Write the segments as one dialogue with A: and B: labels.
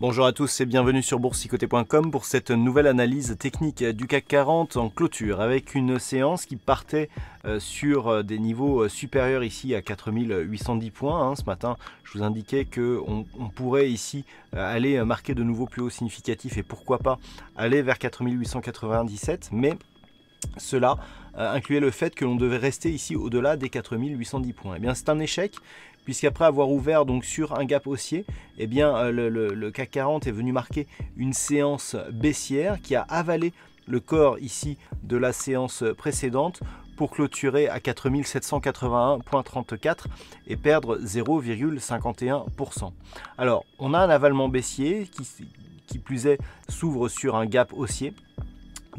A: Bonjour à tous et bienvenue sur boursicoté.com pour cette nouvelle analyse technique du CAC 40 en clôture avec une séance qui partait euh, sur des niveaux supérieurs ici à 4810 points. Hein. Ce matin, je vous indiquais qu'on on pourrait ici euh, aller marquer de nouveaux plus hauts significatifs et pourquoi pas aller vers 4897, mais cela euh, incluait le fait que l'on devait rester ici au-delà des 4810 points. Et eh bien, c'est un échec puisqu'après avoir ouvert donc sur un gap haussier, eh bien, euh, le, CAC 40 est venu marquer une séance baissière qui a avalé le corps ici de la séance précédente pour clôturer à 4781.34 et perdre 0,51%. Alors, on a un avalement baissier qui, qui plus est s'ouvre sur un gap haussier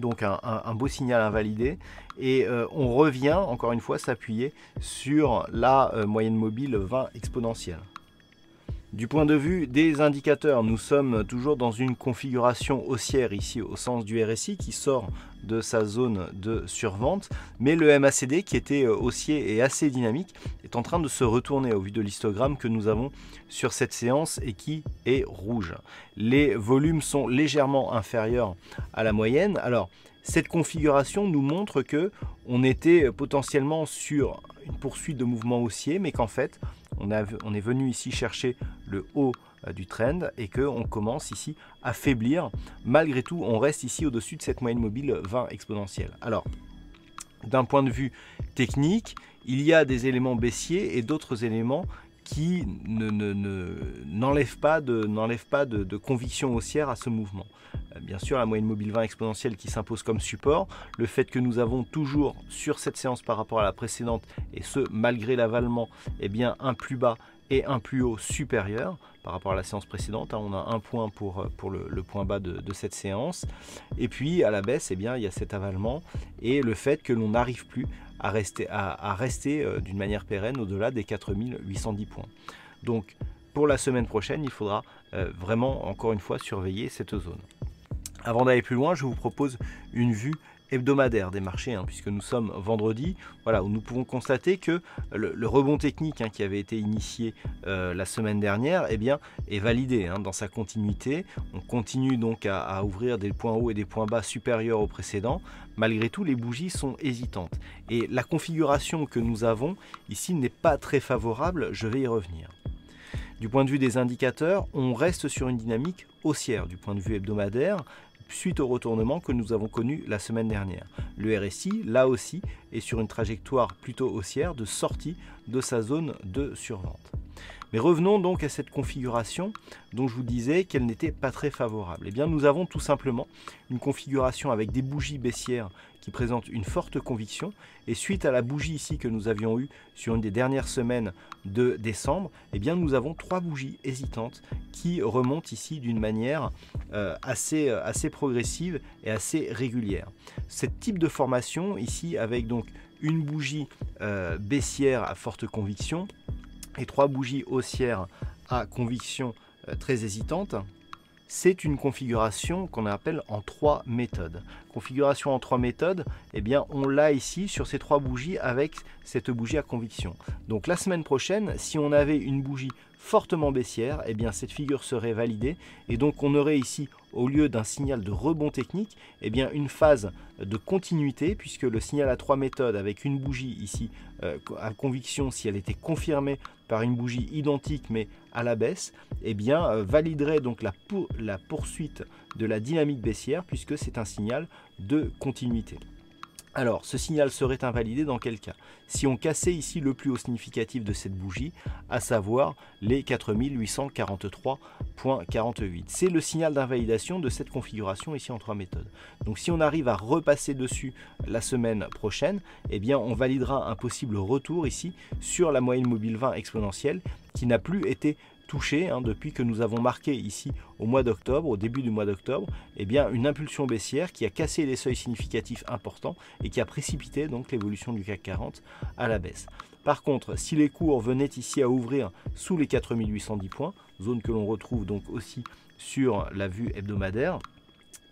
A: donc un, beau signal invalidé. Et euh, on revient encore une fois s'appuyer sur la euh, moyenne mobile 20 exponentielle. Du point de vue des indicateurs, nous sommes toujours dans une configuration haussière ici au sens du RSI qui sort de sa zone de survente, mais le MACD qui était euh, haussier et assez dynamique est en train de se retourner au vu de l'histogramme que nous avons sur cette séance et qui est rouge. Les volumes sont légèrement inférieurs à la moyenne. Alors, cette configuration nous montre que on était potentiellement sur une poursuite de mouvement haussier, mais qu'en fait, on, est venu ici chercher le haut euh, du trend et qu'on commence ici à faiblir. Malgré tout, on reste ici au-dessus de cette moyenne mobile 20 exponentielle. Alors, d'un point de vue technique, il y a des éléments baissiers et d'autres éléments qui de, pas de, conviction haussière à ce mouvement. Euh, bien sûr, la moyenne mobile 20 exponentielle qui s'impose comme support, le fait que nous avons toujours sur cette séance par rapport à la précédente, et ce malgré l'avalement, eh bien un plus bas et un plus haut supérieur par rapport à la séance précédente. Hein. on a un point pour, pour le, point bas de, cette séance. Et puis à la baisse, eh bien, il y a cet avalement et le fait que l'on n'arrive plus à rester, à, rester euh, d'une manière pérenne au-delà des 4810 points. Donc pour la semaine prochaine, il faudra euh, vraiment encore une fois surveiller cette zone. Avant d'aller plus loin, je vous propose une vue hebdomadaire des marchés, hein, puisque nous sommes vendredi, voilà, où nous pouvons constater que le, rebond technique hein, qui avait été initié euh, la semaine dernière eh bien, est validé hein, dans sa continuité. On continue donc à, ouvrir des points hauts et des points bas supérieurs aux précédents. Malgré tout, les bougies sont hésitantes. Et la configuration que nous avons ici n'est pas très favorable, je vais y revenir. Du point de vue des indicateurs, on reste sur une dynamique haussière du point de vue hebdomadaire suite au retournement que nous avons connu la semaine dernière. Le RSI, là aussi, est sur une trajectoire plutôt haussière de sortie de sa zone de survente. Mais revenons donc à cette configuration dont je vous disais qu'elle n'était pas très favorable. Eh bien, nous avons tout simplement une configuration avec des bougies baissières qui présentent une forte conviction. Et suite à la bougie ici que nous avions eue sur une des dernières semaines de décembre, eh bien, nous avons trois bougies hésitantes qui remontent ici d'une manière euh, assez, euh, assez progressive et assez régulière. Ce type de formation ici avec donc une bougie euh, baissière à forte conviction, et trois bougies haussières à conviction euh, très hésitante, c'est une configuration qu'on appelle en trois méthodes. Configuration en trois méthodes, eh bien on l'a ici sur ces trois bougies avec cette bougie à conviction. Donc la semaine prochaine, si on avait une bougie fortement baissière, eh bien cette figure serait validée et donc on aurait ici au lieu d'un signal de rebond technique, eh bien une phase de continuité puisque le signal à trois méthodes avec une bougie ici euh, à conviction si elle était confirmée par une bougie identique mais à la baisse, eh bien euh, validerait donc la, la poursuite de la dynamique baissière puisque c'est un signal de continuité. Alors, ce signal serait invalidé dans quel cas? Si on cassait ici le plus haut significatif de cette bougie, à savoir les 4843.48. C'est le signal d'invalidation de cette configuration ici en trois méthodes. Donc si on arrive à repasser dessus la semaine prochaine, eh bien on validera un possible retour ici sur la moyenne mobile 20 exponentielle qui n'a plus été touché hein, depuis que nous avons marqué ici au mois d'octobre, au début du mois d'octobre, eh bien une impulsion baissière qui a cassé les seuils significatifs importants et qui a précipité donc l'évolution du CAC 40 à la baisse. Par contre, si les cours venaient ici à ouvrir sous les 4810 points, zone que l'on retrouve donc aussi sur la vue hebdomadaire,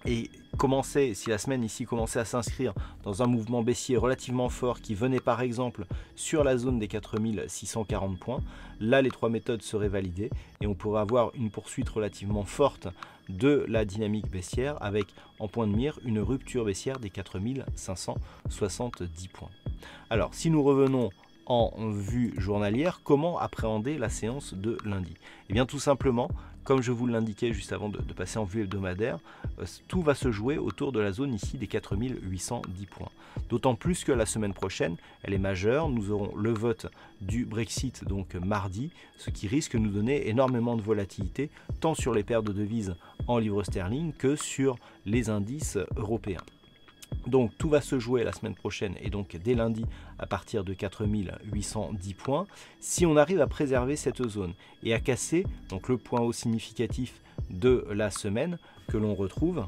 A: et commençait, si la semaine ici commençait à s'inscrire dans un mouvement baissier relativement fort qui venait par exemple sur la zone des 4640 points, là les trois méthodes seraient validées et on pourrait avoir une poursuite relativement forte de la dynamique baissière avec en point de mire une rupture baissière des 4570 points. Alors si nous revenons en vue journalière, comment appréhender la séance de lundi? Eh bien tout simplement, comme je vous l'indiquais juste avant de, passer en vue hebdomadaire, euh, tout va se jouer autour de la zone ici des 4810 points. D'autant plus que la semaine prochaine, elle est majeure. Nous aurons le vote du Brexit donc mardi, ce qui risque de nous donner énormément de volatilité, tant sur les paires de devises en livre sterling que sur les indices européens. Donc tout va se jouer la semaine prochaine et donc dès lundi à partir de 4810 points. Si on arrive à préserver cette zone et à casser donc le point haut significatif de la semaine que l'on retrouve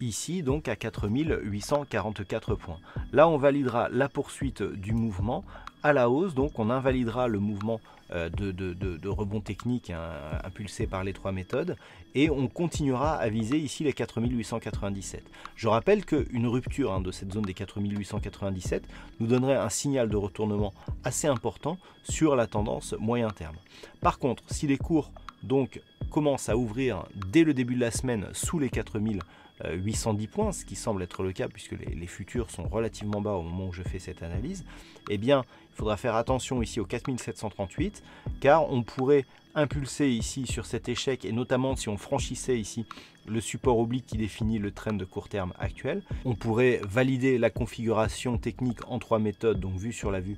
A: ici donc à 4844 points. Là on validera la poursuite du mouvement à la hausse, donc on invalidera le mouvement euh, de, rebond technique hein, impulsé par les trois méthodes et on continuera à viser ici les 4897. Je rappelle qu'une rupture hein, de cette zone des 4897 nous donnerait un signal de retournement assez important sur la tendance moyen terme. Par contre, si les cours donc commencent à ouvrir dès le début de la semaine sous les 4000 810 euh, points, ce qui semble être le cas puisque les, futurs sont relativement bas au moment où je fais cette analyse, eh bien, il faudra faire attention ici au 4738 car on pourrait impulser ici sur cet échec et notamment si on franchissait ici le support oblique qui définit le trend de court terme actuel, on pourrait valider la configuration technique en trois méthodes, donc vue sur la vue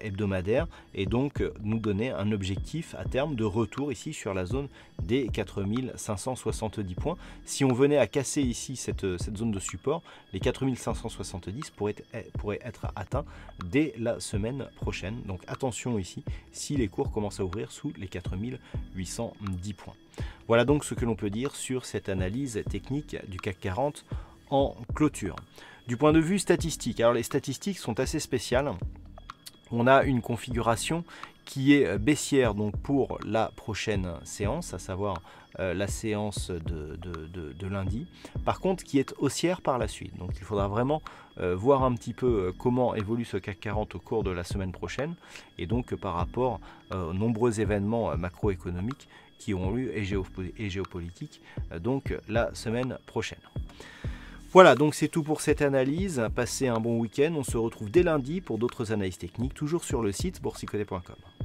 A: hebdomadaire et donc euh, nous donner un objectif à terme de retour ici sur la zone des 4570 points. Si on venait à casser ici cette, euh, zone de support, les 4570 pourraient, pourraient être atteints dès la semaine prochaine. Donc attention ici si les cours commencent à ouvrir sous les 4810 points. Voilà donc ce que l'on peut dire sur cette analyse technique du CAC 40 en clôture. Du point de vue statistique, alors les statistiques sont assez spéciales on a une configuration qui est baissière donc pour la prochaine séance, à savoir euh, la séance de, lundi. Par contre, qui est haussière par la suite. Donc il faudra vraiment euh, voir un petit peu euh, comment évolue ce CAC 40 au cours de la semaine prochaine et donc par rapport aux nombreux événements macroéconomiques qui ont eu et, et géopolitiques donc la semaine prochaine. Voilà, donc c'est tout pour cette analyse. Passez un bon week-end. On se retrouve dès lundi pour d'autres analyses techniques, toujours sur le site boursicoté.com.